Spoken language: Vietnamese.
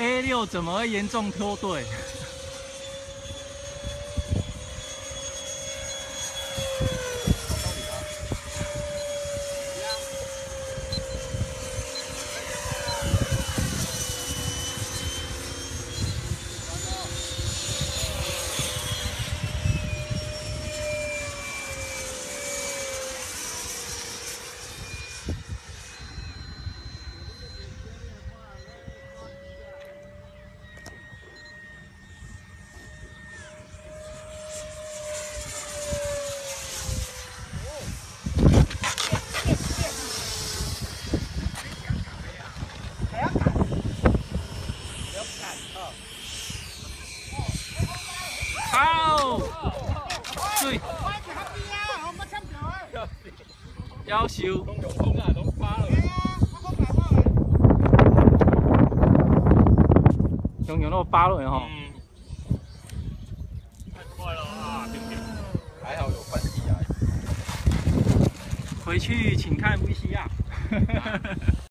A 六怎么会严重脱队？好，对，要求。熊熊都扒了哈。嗯，太快了啊！冰冰，还好有关系啊。回去请看 VCR。